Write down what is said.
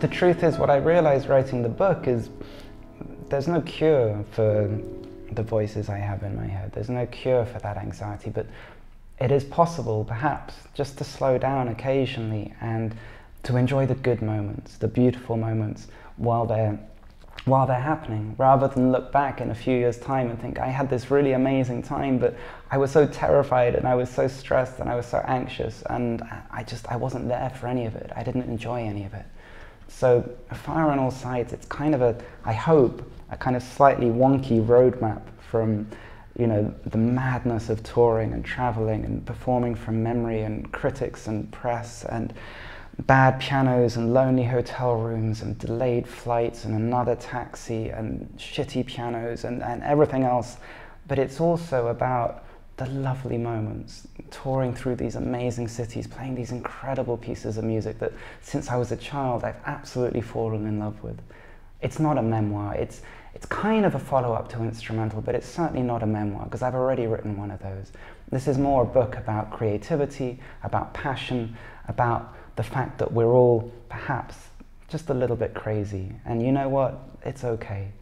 the truth is, what I realized writing the book is there's no cure for the voices I have in my head. There's no cure for that anxiety, but it is possible, perhaps, just to slow down occasionally and to enjoy the good moments, the beautiful moments while they're while they're happening, rather than look back in a few years' time and think, I had this really amazing time, but I was so terrified and I was so stressed and I was so anxious and I just I wasn't there for any of it. I didn't enjoy any of it. So fire on all sides, it's kind of a, I hope, a kind of slightly wonky roadmap from you know, the madness of touring and traveling and performing from memory and critics and press and bad pianos and lonely hotel rooms and delayed flights and another taxi and shitty pianos and, and everything else. But it's also about the lovely moments, touring through these amazing cities, playing these incredible pieces of music that since I was a child I've absolutely fallen in love with. It's not a memoir, it's, it's kind of a follow up to instrumental, but it's certainly not a memoir because I've already written one of those. This is more a book about creativity, about passion, about the fact that we're all perhaps just a little bit crazy. And you know what? It's okay.